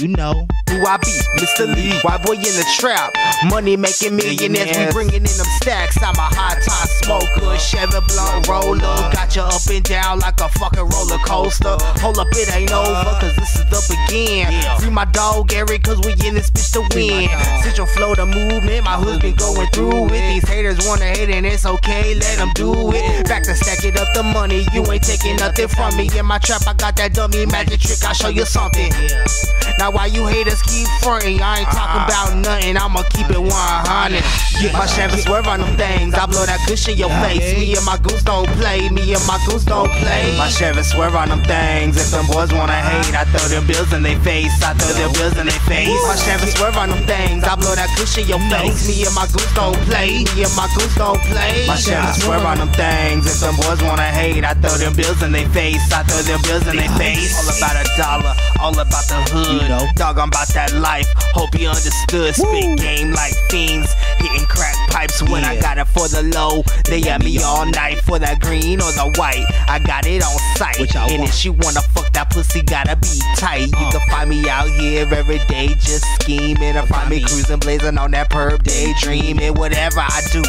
You know who I be, Mr. Lee. White boy in the trap, money making millionaires. We bringing in them stacks. I'm a high time smoker, Chevy blunt roller. Got you up and down like a fucking roller coaster. Hold up, it ain't over, cause this is the begin. Free my dog Eric, cause we in this bitch to win. Central Florida movement, my hood's been going through it. These haters wanna hate and it's okay, let them do it. Back to stack it up the money, you ain't taking nothing from me. In my trap, I got that dummy magic trick, I'll show you something. Now why you haters keep fronting? I ain't talking uh-huh. about nothing. I'ma keep it 100. Get my Chevy swerve on them things. I blow that kush in your face. Me and my goose don't play. Me and my goose don't play. My Chevy swerve on them things. If them boys wanna hate, I throw them bills in their face. I throw them bills in their face. My Chevy swerve on them things. I blow that kush in your face. Me and my goose don't play. Me and my goose don't play. My Chevy swerve on them things. If them boys wanna hate, I throw them bills in their face. I throw them bills in their face. All about a dollar. All about the hood. Dog, I'm about that life. Hope you understood. Spit game like fiends. Hitting crack pipes when I got it for the low. They at me all night for that green or the white. I got it on sight. And if she wanna fuck that pussy, gotta be tight. You can uh. find me out here every day just scheming. Or find me cruising, blazing on that perp daydreaming. Whatever I do,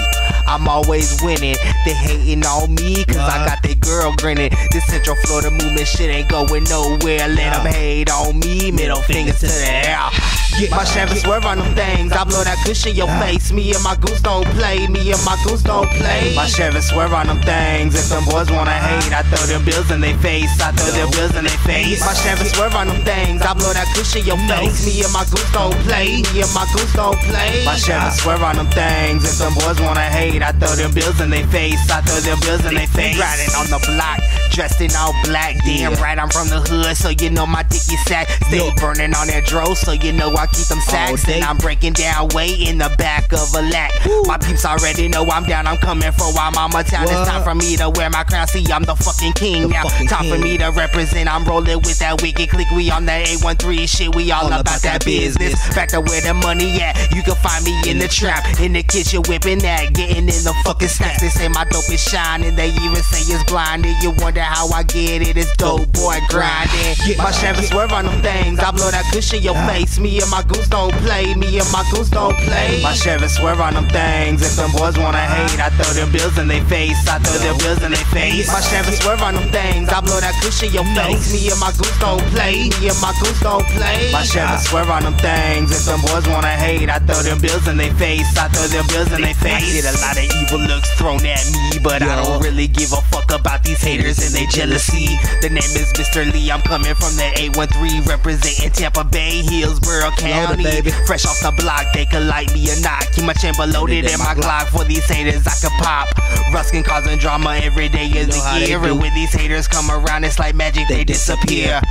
I'm always winning. They hating on me cause I got that girl grinning. This Central Florida movement shit ain't going nowhere. Let them hate on me, middle fingers to the air. Get my Chevy swerve on them things. I blow that kush in your face. Me and my goose don't play. Me and my goose don't play. My Chevy swerve on them things. If them boys wanna hate, I throw them bills in their face. I throw them bills in their face. My Chevy swerve on them things. I blow that kush in your face. Me and my goose don't play. Me and my goose don't play. My Chevy swerve on them things. If them boys wanna hate, I throw them bills in their face. I throw them bills in their face. Riding on the block, dressed in all black. Damn right, I'm from the hood, so you know my dick is sack. Stay burning on that dro, so you know I keep them sacks. And I'm breaking down way in the back of a lack. My peeps already know I'm down, I'm coming for Wimauma town. It's time for me to wear my crown. See, I'm the fucking king now. Time for me to represent. I'm rolling with that wicked click. We on the 813 shit. We all, about, that business. Back to where the money at. You can find me in the trap, in the kitchen whipping that, getting in the fucking stacks. They say my dope is shining. They even say it's blinded. You wonder how I get it. It's dope boy grinding. Get my Chevy swerve on them things. I blow that kush in your face. Me and my goose don't play. Me and my goose don't play. My Chevy swerve on them things. If them boys wanna hate, I throw them bills in their face. I throw them bills in their face. My Chevy swerve on them things. I blow that kush in your face. Me and my goose don't play. Me and my goose don't play. My Chevy swerve on them things. If them boys wanna hate, I throw them bills in their face. I throw them bills in their face. I get a lot of evil looks thrown at me, but I don't really give a fuck about these haters and their jealousy. The name is Mr. Lee. I'm coming from the 813, representing Tampa Bay, Hillsborough County. Fresh off the block, they could light me or not. Keep my chamber loaded and my Glock for these haters. I could pop. Ruskin causing drama every day is a year, and when these haters come around, it's like magic. They disappear.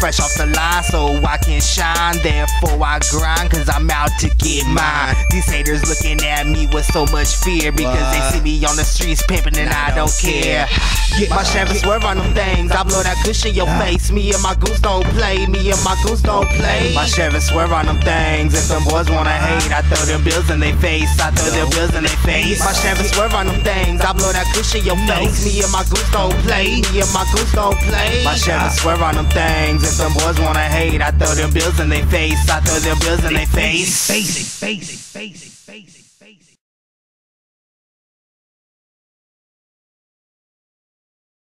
Fresh off the line, so I can shine. Therefore, I grind, cause I'm out to get mine. These haters looking at me with so much fear because they see me on the streets pimping and I don't care. Get my Chevy swerve on them things. I blow that kush in your face. Me and my goose don't play. Me and my goose don't play. My Chevy swerve on them things. If them boys wanna hate, I throw them bills in their face. I throw them bills in their face. My Chevy swerve on them things. I blow that kush in your face. Me and my goose don't play. Me and my goose don't play. My Chevy swerve on them things. If them boys wanna hate, I throw them bills in their face. I throw them bills in their face. Face it, face it.